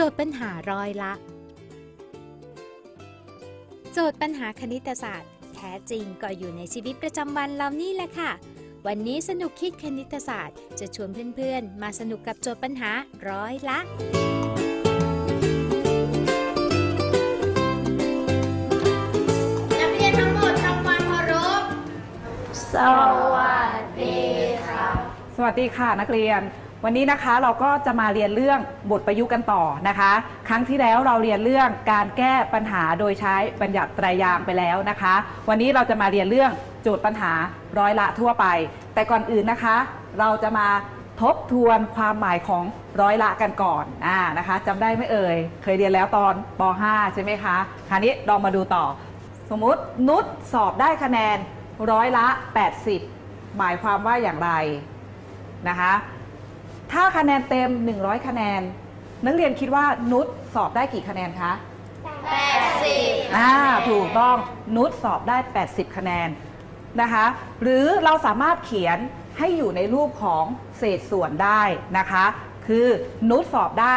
จทย์ปัญหาร้อยละ โจทย์ปัญหาคณิตศาสตร์ แท้จริงก็อยู่ในชีวิตประจำวันเรานี่แหละค่ะ วันนี้สนุกคิดคณิตศาสตร์ จะชวนเพื่อนๆ มาสนุกกับโจทย์ปัญหาร้อยละนักเรียนทั้งหมดทำความเคารพสวัสดีค่ะสวัสดีค่ะนักเรียน วันนี้นะคะเราก็จะมาเรียนเรื่องบทประยุกต์กันต่อนะคะ ครั้งที่แล้วเราเรียนเรื่องการแก้ปัญหาโดยใช้บัญญัติไตรยางไปแล้วนะคะ วันนี้เราจะมาเรียนเรื่องโจทย์ปัญหาร้อยละทั่วไป แต่ก่อนอื่นนะคะ เราจะมาทบทวนความหมายของร้อยละกันก่อนอ่านะคะจำได้ไหมเอ่ย เคยเรียนแล้วตอนป .5 ใช่ไหมคะคราวนี้ลองมาดูต่อ สมมุตินุชสอบได้คะแนนร้อยละ 80 หมายความว่าอย่างไรนะคะ ถ้าคะแนนเต็ม 100 คะแนน นักเรียนคิดว่านุชสอบได้กี่คะแนนคะ80อ่าถูกต้องนุชสอบได้ 80 คะแนนนะคะ หรือเราสามารถเขียนให้อยู่ในรูปของเศษส่วนได้นะคะ คือนุชสอบได้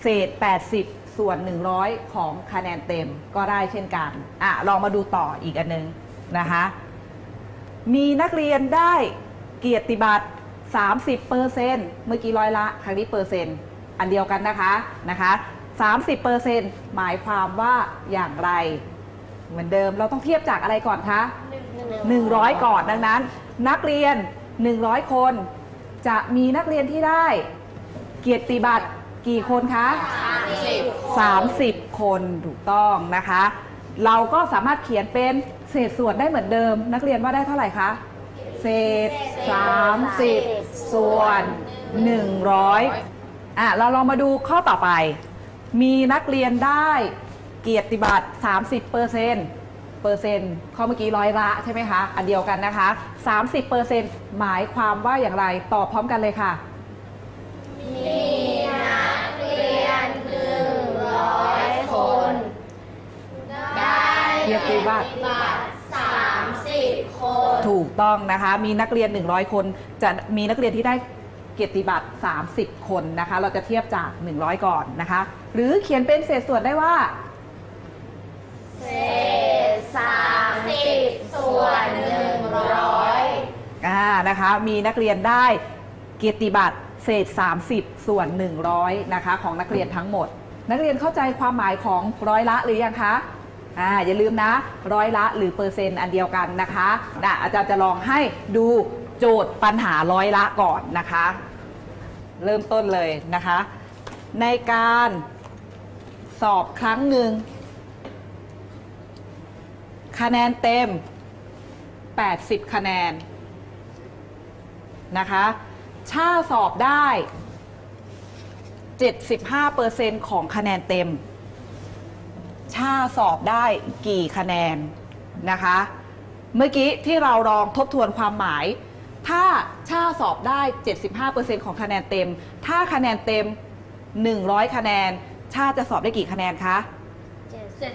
เศษ 80 ส่วน 100 ของคะแนนเต็มก็ได้เช่นกันอะลองมาดูต่ออีกอันนึงนะคะ มีนักเรียนได้เกียรติบัตร 30เปอร์เซ็นต์เมื่อกี้ร้อยละ ครั้งนี้เปอร์เซ็นต์อันเดียวกันนะคะนะคะ30เปอร์เซ็นต์หมายความว่าอย่างไร เหมือนเดิมเราต้องเทียบจากอะไรก่อนคะ100 ก่อนดังนั้น นักเรียน 100 คน จะมีนักเรียนที่ได้ เกียรติบัตรกี่คนคะ30 คนถูกต้องนะคะ เราก็สามารถเขียนเป็นเศษส่วนได้เหมือนเดิม นักเรียนว่าได้เท่าไหร่คะ เศษ 30 ส่วน 100อะเราลองมาดูข้อต่อไป มีนักเรียนได้เกียรติบัตร 30เปอร์เซ็นต์เปอร์เซ็นต์ข้อเมื่อกี้ร้อยละใช่ไหมคะอันเดียวกันนะคะ 30เปอร์เซ็นต์หมายความว่าอย่างไรตอบพร้อมกันเลยค่ะเกียรติบัตร30คน ถูกต้องนะคะ มีนักเรียน 100 คน จะมีนักเรียนที่ได้เกียรติบัตร 30 คนนะคะ เราจะเทียบจาก 100 ก่อนนะคะ หรือเขียนเป็นเศษส่วนได้ว่า เศษ30ส่วน100อ่านะคะ มีนักเรียนได้เกียรติบัตรเศษ 30 ส่วน 100 นะคะ ของนักเรียนทั้งหมด นักเรียนเข้าใจความหมายของร้อยละหรือยังคะ อ่าอย่าลืมนะ ร้อยละหรือเปอร์เซ็นต์อันเดียวกันนะคะอะอาจารย์จะลองให้ดูโจทย์ปัญหาร้อยละก่อนนะคะ เริ่มต้นเลยนะคะ ในการสอบครั้งหนึ่งคะแนนเต็ม 80 คะแนนนะคะถ้าสอบได้ 75%ของคะแนนเต็ม ถ้าสอบได้กี่คะแนนนะคะ เมื่อกี้ที่เราลองทบทวนความหมาย ถ้าชาสอบได้ 75%ของคะแนนเต็ม ถ้าคะแนนเต็ม 100 คะแนน ชาจะสอบได้กี่คะแนนคะ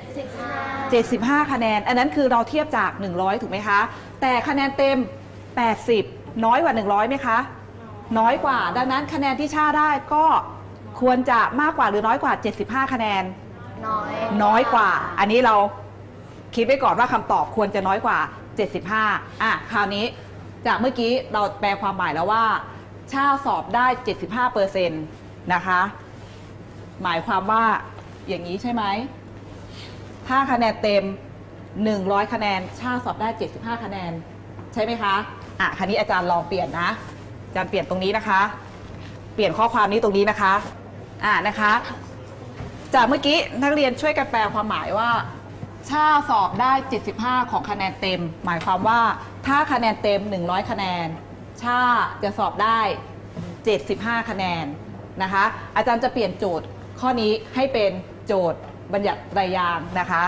75 75 คะแนน อันนั้นคือเราเทียบจาก 100 ถูกไหมคะ แต่คะแนนเต็ม 80 น้อยกว่า 100ไหมคะ น้อยกว่า ดังนั้นคะแนนที่ชาได้ก็ควรจะมากกว่าหรือน้อยกว่า 75 คะแนน น้อยน้อยกว่า อันนี้เราคิดไว้ก่อนว่าคำตอบควรจะน้อยกว่า 75อะคราวนี้จากเมื่อกี้เราแปลความหมายแล้วว่าชาสอบได้ 75เปอร์เซ็นต์นะคะ หมายความว่าอย่างนี้ใช่ไหม ถ้าคะแนนเต็ม 100 คะแนนชาสอบได้ 75 คะแนน ใช่ไหมคะ อะ คราวนี้อาจารย์ลองเปลี่ยนนะ อาจารย์เปลี่ยนตรงนี้นะคะ เปลี่ยนข้อความนี้ตรงนี้นะคะ อะนะคะ จากเมื่อกี้นักเรียนช่วยกันแปลความหมายว่า ถ้าสอบได้ 75 ของคะแนนเต็ม หมายความว่าถ้าคะแนนเต็ม 100 คะแนนชาจะสอบได้ 75 คะแนนนะคะ อาจารย์จะเปลี่ยนโจทย์ข้อนี้ให้เป็นโจทย์บัญญัติรายยางนะคะ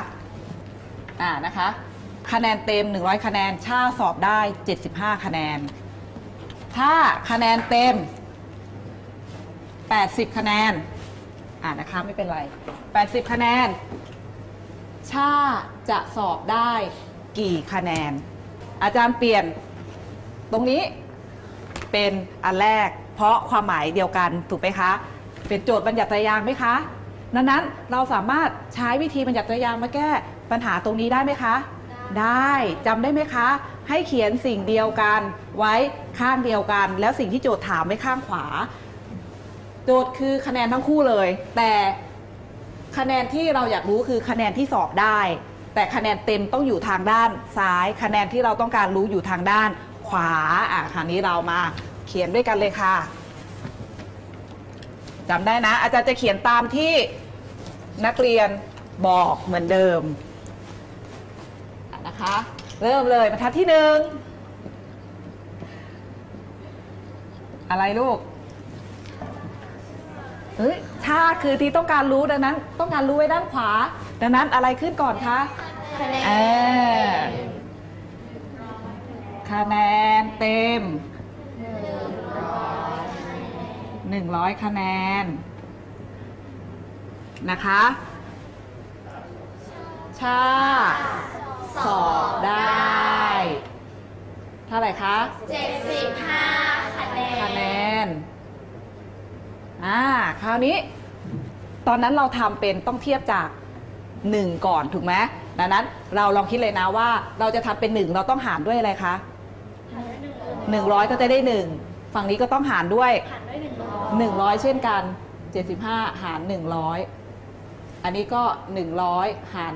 อ่านะคะ คะแนนเต็ม 100 คะแนนชาสอบได้ 75 คะแนน ถ้าคะแนนเต็ม 80 คะแนน อ่านะคะไม่เป็นไร 80 คะแนน ชาจะสอบได้กี่คะแนน อาจารย์เปลี่ยน ตรงนี้เป็นอันแรก เพราะความหมายเดียวกันถูกไหมคะ เป็นโจทย์บัญญัติตรายางค์ไหมคะดังนั้นเราสามารถใช้วิธีบัญญัติตรายางค์มาแก้ปัญหาตรงนี้ได้ไหมคะ ได้จำได้ไหมคะ ให้เขียนสิ่งเดียวกันไว้ข้างเดียวกัน แล้วสิ่งที่โจทย์ถามไว้ข้างขวา โจทย์คือคะแนนทั้งคู่เลย แต่คะแนนที่เราอยากรู้คือคะแนนที่สอบได้ แต่คะแนนเต็มต้องอยู่ทางด้านซ้าย คะแนนที่เราต้องการรู้อยู่ทางด้านขวาอะคราวนี้เรามาเขียนด้วยกันเลยค่ะจำได้นะ อาจารย์จะเขียนตามที่นักเรียนบอกเหมือนเดิมนะคะ เริ่มเลยบรรทัดที่หนึ่งอะไรลูก เฮ้ยถ้าคือที่ต้องการรู้ดังนั้น ต้องการรู้ไว้ด้านขวา ดังนั้นอะไรขึ้นก่อนคะคะแนนเออคะแนนเต็ม100คะแนนนะคะ ชา สอบได้ เท่าไหร่คะเจ็ดสิบห้าคะแนนคะแนน อ่าคราวนี้ ตอนนั้นเราทำเป็นต้องเทียบจาก 1 ก่อนถูกไหมดังนั้นเราลองคิดเลยนะว่าเราจะทำเป็น 1 เราต้องหารด้วยอะไรคะ100 ก็จะได้ 1 ฝั่งนี้ก็ต้องหารด้วย ผ่านด้วยหนึ่งร้อย100 เช่นกัน 75 หาร 100 อันนี้ก็ 100 หาร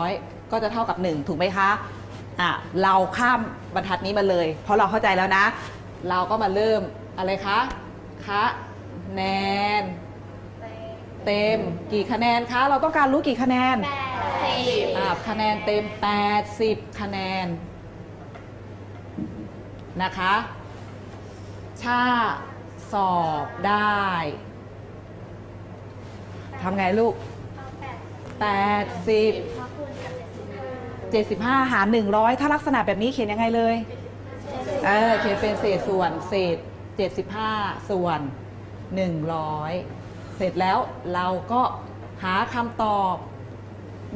100 ก็จะเท่ากับ 1 ถูกไหมคะอะเราข้ามบรรทัดนี้มาเลย เพราะเราเข้าใจแล้วนะ เราก็มาเริ่มอะไรคะคะ แนน เต็มกี่คะแนนคะ เราต้องการรู้กี่คะแนนแปดสิบอ่าคะแนนเต็ม 80 คะแนนนะคะชาสอบได้ทำไงลูก 80เพราะคูณกับเจ็ดสิบห้า75 หาร 100 ถ้าลักษณะแบบนี้เขียนยังไงเลย เออ เขียนเป็นเศษส่วน เศษ 75 ส่วน 100 เสร็จแล้วเราก็หาคำตอบ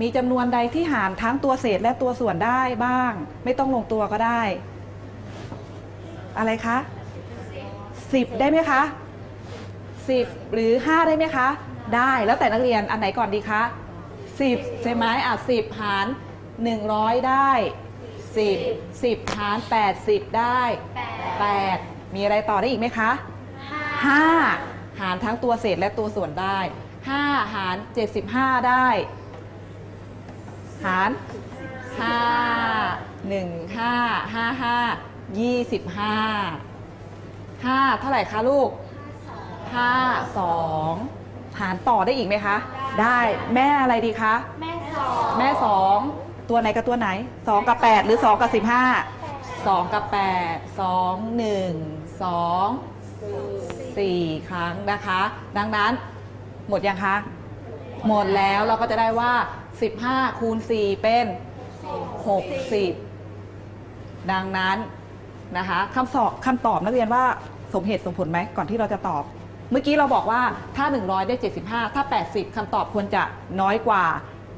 มีจำนวนใดที่หารทั้งตัวเศษและตัวส่วนได้บ้าง ไม่ต้องลงตัวก็ได้ อะไรคะ 10 ได้ไหมคะ 10 หรือ 5 ได้ไหมคะ ได้แล้วแต่นักเรียนอันไหนก่อนดีคะ 10 ใช่ไหมอะ10 หาร 100 ได้ 10 10 หาร 80 ได้แปด8มีอะไรต่อได้อีกไหมคะ 5 หารทั้งตัวเศษและตัวส่วนได้ 5 หาร 75 ได้ หาร5 1 5 5 5 25 5 เท่าไหร่คะลูก 5 2 หารต่อได้อีกไหมคะ ได้แม่อะไรดีคะ แม่สองแม่สองตัวไหนกับตัวไหนสองกับแปดหรือสองกับสิบห้าสองกับแปดสอ งหนึ่งสองสี่ครั้งนะคะ ดังนั้นหมดยังคะ หมดแล้วเราก็จะได้ว่า 15 คูณ 4 เป็น 60 ดังนั้นนะคะคำสอบคำตอบนักเรียนว่าสมเหตุสมผลไหมก่อนที่เราจะตอบ เมื่อกี้เราบอกว่าถ้า 100 ได้ 75 ถ้า 80คำตอบควรจะน้อยกว่า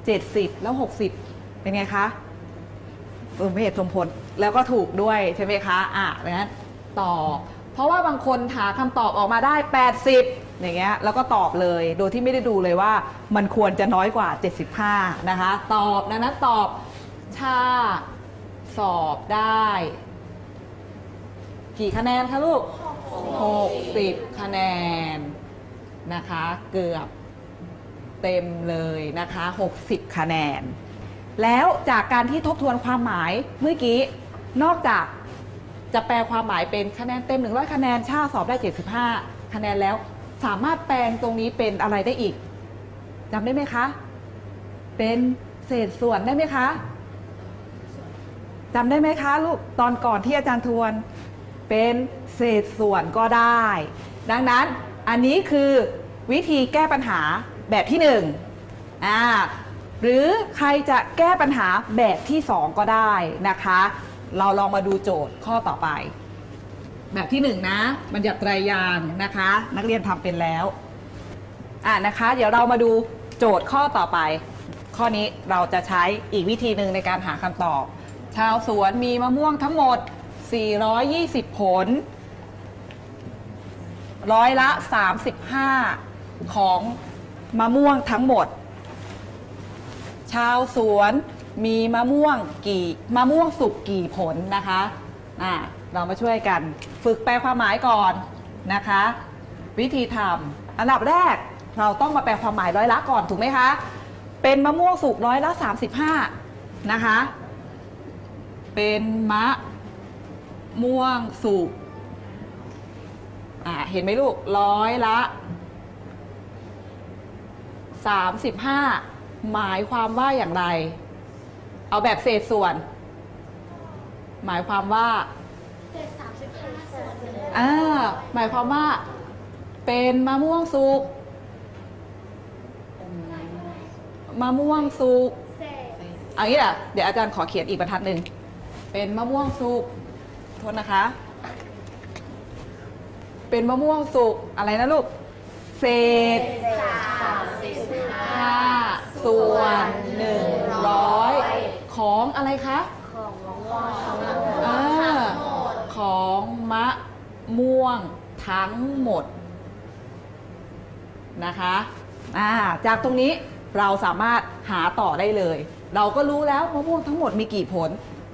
70 แล้ว 60 เป็นไงคะ สมเหตุสมผลแล้วก็ถูกด้วยใช่ไหมคะ อะดังนั้นตอบ เพราะว่าบางคนหาคำตอบออกมาได้ 80 อย่างเงี้ยแล้วก็ตอบเลย โดยที่ไม่ได้ดูเลยว่ามันควรจะน้อยกว่า 75 นะคะ ตอบดังนั้นตอบชาสอบได้ กี่คะแนนคะลูก 60 คะแนนนะคะ เกือบเต็มเลยนะคะ 60 คะแนน แล้วจากการที่ทบทวนความหมายเมื่อกี้นอกจาก จะแปลความหมายเป็นคะแนนเต็ม 100 คะแนนชาสอบได้ 75 คะแนนแล้ว สามารถแปลงตรงนี้เป็นอะไรได้อีกจำได้ไหมคะ เป็นเศษส่วนได้ไหมคะจำได้ไหมคะลูกตอนก่อนที่อาจารย์ทวน เป็นเศษส่วนก็ได้ ดังนั้นอันนี้คือวิธีแก้ปัญหาแบบที่หนึ่งอ่าหรือใครจะแก้ปัญหาแบบที่สองก็ได้นะคะ เราลองมาดูโจทย์ข้อต่อไป แบบที่หนึ่งนะ บัญญัติไตรยางนะคะ นักเรียนทำเป็นแล้ว อ่านะคะ เดี๋ยวเรามาดูโจทย์ข้อต่อไป ข้อนี้เราจะใช้อีกวิธีหนึ่งในการหาคำตอบ ชาวสวนมีมะม่วงทั้งหมด 420 ผล ร้อยละ 35 ของมะม่วงทั้งหมด ชาวสวน มีมะม่วงกี่มะม่วงสุกกี่ผลนะคะอะเรามาช่วยกันฝึกแปลความหมายก่อนนะคะ วิธีทำอันดับแรกเราต้องมาแปลความหมายร้อยละก่อนถูกไหมคะ เป็นมะม่วงสุกร้อยละ 35 นะคะ เป็นมะม่วงสุกอ่าเห็นไหมลูกร้อยละ 35 หมายความว่าอย่างไร เอาแบบเศษส่วน หมายความว่าเศษสามสิบห้าส่วนหนึ่งอ่าหมายความว่า เป็นมะม่วงสุกมะม่วงสุกเศษเอางี้แหละเดี๋ยวอาจารย์ขอเขียนอีกบรรทัดหนึ่ง เป็นมะม่วงสุกโทษนะคะ เป็นมะม่วงสุกอะไรนะลูก เศษห้าส่วนหนึ่งร้อย ของอะไรคะอ่าของมะม่วงทั้งหมดนะคะอ่าจากตรงนี้เราสามารถหาต่อได้เลย เราก็รู้แล้วมะม่วงทั้งหมดมีกี่ผล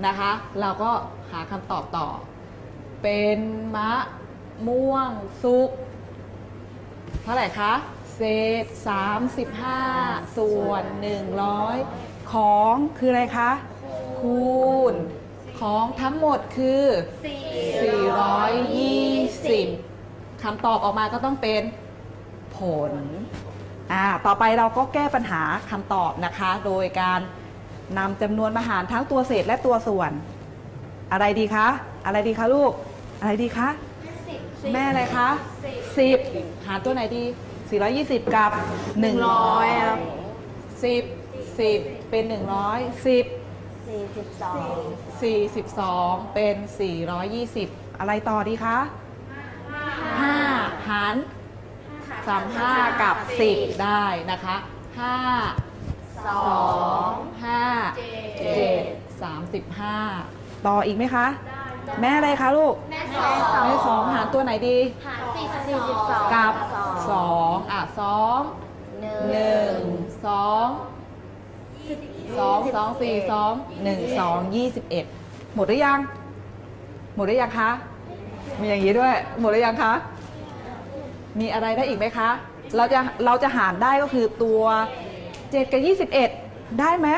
นะคะ เราก็หาคำตอบต่อ เป็นมะม่วงสุกเท่าไหร่คะ เศษ 35 ส่วน 100 ของคืออะไรคะ คูณ ของทั้งหมดคือ 420 คำตอบออกมาก็ต้องเป็นผล อ่า ต่อไปเราก็แก้ปัญหาคำตอบนะคะ โดยการนำจำนวนมาหารทั้งตัวเศษและตัวส่วน อะไรดีคะ อะไรดีคะลูก อะไรดีคะสิบแม่อะไรคะสิบ10 หารตัวไหนดี 420 กับ 100ครับ10 10 เป็น 110 สี่สิบสอง42 เป็น 420 อะไรต่อดีคะ5หาร35 กับ 10 ได้นะคะ 5 สอง2 5 7 35 ต่ออีกไหมคะ แม่อะไรคะลูก แม่สองแม่สองหารตัวไหนดี หารสี่สิบสองกับสองอะสอง สองสองสี่สองหนึ่งสองยี่สิบเอ็ดหมดหรือยัง หมดหรือยังคะ มีอย่างนี้ด้วย หมดหรือยังคะ มีอะไรได้อีกไหมคะ เราจะเราจะหารได้ก็คือตัว7กับ21ได้ไหม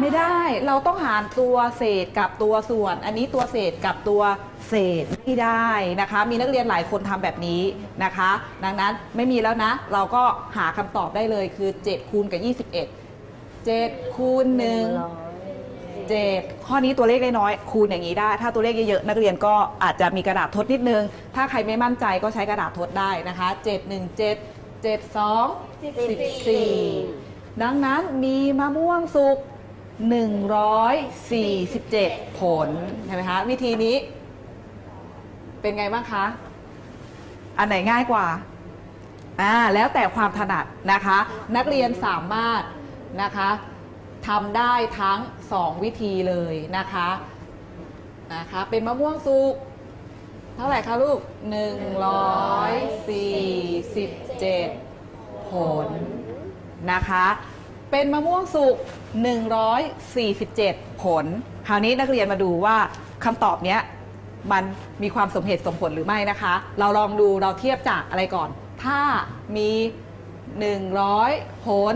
ไม่ได้ เราต้องหารตัวเศษกับตัวส่วน อันนี้ตัวเศษกับตัวเศษไม่ได้นะคะ มีนักเรียนหลายคนทำแบบนี้นะคะ ดังนั้นไม่มีแล้วนะ เราก็หาคำตอบได้เลยคือ 7 คูณกับ 21 7คูณ1 7ข้อนี้ตัวเลขน้อยๆคูณอย่างนี้ได้ ถ้าตัวเลขเยอะๆนักเรียนก็อาจจะมีกระดาษทดนิดนึง ถ้าใครไม่มั่นใจก็ใช้กระดาษทดได้นะคะ 7 1 7 7 2 14 ดังนั้นมีมะม่วงสุก147 ผลใช่ไหมคะ วิธีนี้ เป็นไงบ้างคะ อันไหนง่ายกว่าอ่าแล้วแต่ความถนัดนะคะ นักเรียนสามารถ นะคะทำได้ทั้ง 2 วิธีเลยนะคะนะคะเป็นมะม่วงสุกเท่าไหร่คะลูก 147 ผลนะคะ เป็นมะม่วงสุก 147 ผล คราวนี้นักเรียนมาดูว่าคำตอบเนี้ยมันมีความสมเหตุสมผลหรือไม่นะคะ เราลองดูเราเทียบจากอะไรก่อน ถ้ามี 100 ผล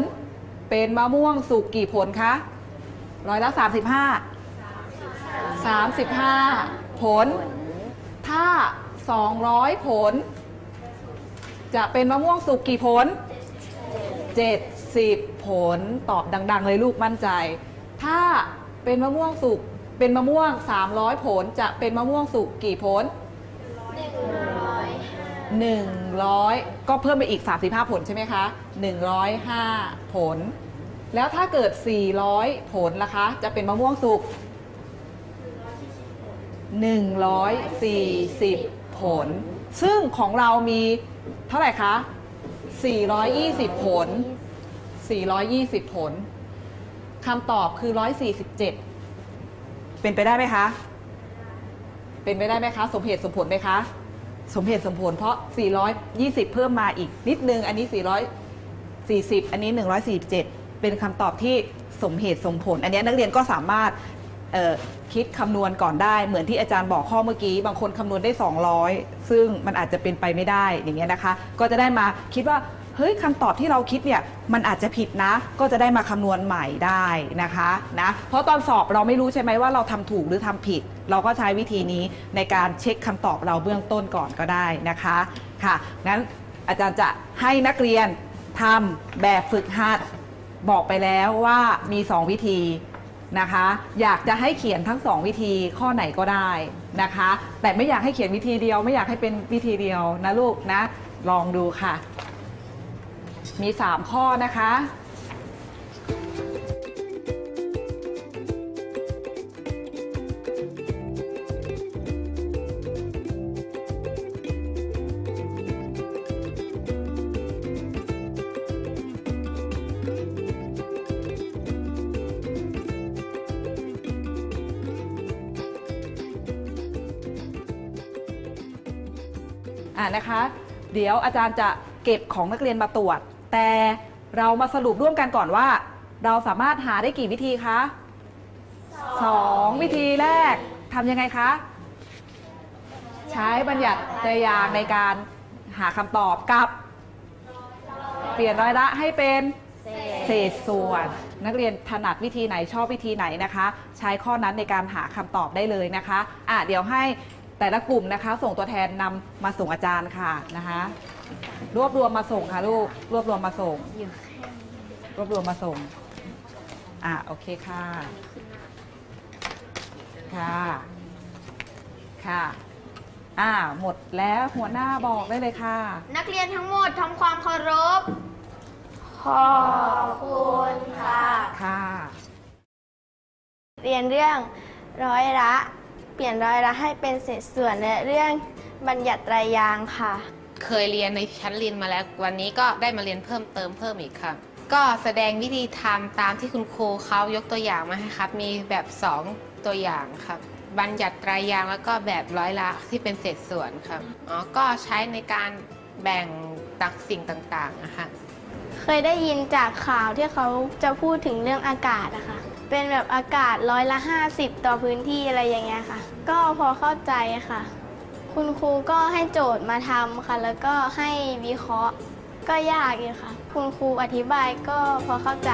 เป็นมะม่วงสุกกี่ผลคะร้อยละ35 35ผล ถ้า200ผล จะเป็นมะม่วงสุกกี่ผล70ผลตอบดัง ๆ เลยลูกมั่นใจ ถ้าเป็นมะม่วงสุกเป็นมะม่วง 300 ผล จะเป็นมะม่วงสุกกี่ผล 100 ก็เพิ่มไปอีก 35 ผลใช่ไหมคะ 105 ผล แล้วถ้าเกิด 400 ผลล่ะคะ จะเป็นมะม่วงสุก 140 ผล ซึ่งของเรามีเท่าไหร่คะ 420 ผล 420 ผลคำตอบคือ 147 เป็นไปได้ไหมคะ เป็นไปได้ไหมคะ สมเหตุสมผลไหมคะ สมเหตุสมผลเพราะ 420 เพิ่มมาอีกนิดนึง อันนี้ 440 อันนี้ 147 เป็นคำตอบที่สมเหตุสมผล อันนี้นักเรียนก็สามารถคิดคำนวณก่อนได้ เหมือนที่อาจารย์บอกข้อเมื่อกี้ บางคนคำนวณได้ 200 ซึ่งมันอาจจะเป็นไปไม่ได้อย่างเงี้ยนะคะ ก็จะได้มาคิดว่า เฮ้ยคำตอบที่เราคิดเนี่ยมันอาจจะผิดนะ ก็จะได้มาคำนวณใหม่ได้นะคะนะเพราะตอนสอบเราไม่รู้ใช่ไหมว่าเราทำถูกหรือทำผิด เราก็ใช้วิธีนี้ในการเช็คคำตอบเราเบื้องต้นก่อนก็ได้นะคะค่ะงั้นอาจารย์จะให้นักเรียนทำแบบฝึกหัดบอกไปแล้วว่ามี 2 วิธีนะคะ อยากจะให้เขียนทั้ง 2 วิธีข้อไหนก็ได้นะคะ แต่ไม่อยากให้เขียนวิธีเดียว ไม่อยากให้เป็นวิธีเดียวนะลูกนะ ลองดูค่ะ มี 3 ข้อนะคะ อ่านะคะ เดี๋ยวอาจารย์จะเก็บของนักเรียนมาตรวจ แต่เรามาสรุปร่วมกันก่อนว่า เราสามารถหาได้กี่วิธีคะสองวิธีแรกทำยังไงคะ ใช้บัญญัติตรยางในการหาคำตอบกับ เปลี่ยนร้อยละให้เป็นเศษส่วน นักเรียนถนัดวิธีไหนชอบวิธีไหนนะคะ ใช้ข้อนั้นในการหาคำตอบได้เลยนะคะอะเดี๋ยวให้แต่ละกลุ่มนะคะ ส่งตัวแทนนำมาส่งอาจารย์ค่ะนะคะ รวบรวมมาส่งค่ะลูก รวบรวมมาส่งรวบรวมมาส่ง อะโอเคค่ะ ค่ะ ค่ะ อ่า หมดแล้วหัวหน้าบอกได้เลยค่ะ นักเรียนทั้งหมดทำความเคารพ ขอบคุณค่ะ ค่ะ เรียนเรื่องร้อยละ เปลี่ยนร้อยละให้เป็นเศษส่วนและเรื่องบัญญัติไตรยางค์ค่ะ เคยเรียนในชั้นเรียนมาแล้ว วันนี้ก็ได้มาเรียนเพิ่มเติมเพิ่มอีกค่ะ ก็แสดงวิธีทำตามที่คุณครูเขายกตัวอย่างมาให้ครับ มีแบบ 2 ตัวอย่างครับ บัญญัติไตรายางแล้วก็แบบร้อยละที่เป็นเศษส่วนครับอ๋อก็ใช้ในการแบ่งตักสิ่งต่างๆนะคะเคยได้ยินจากข่าวที่เขาจะพูดถึงเรื่องอากาศอะคะเป็นแบบอากาศร้อยละ 50 ต่อพื้นที่อะไรอย่างเงี้ยค่ะ ก็พอเข้าใจค่ะ คุณครูก็ให้โจทย์มาทำค่ะ แล้วก็ให้วิเคราะห์ก็ยากอยู่ค่ะ คุณครูอธิบายก็พอเข้าใจ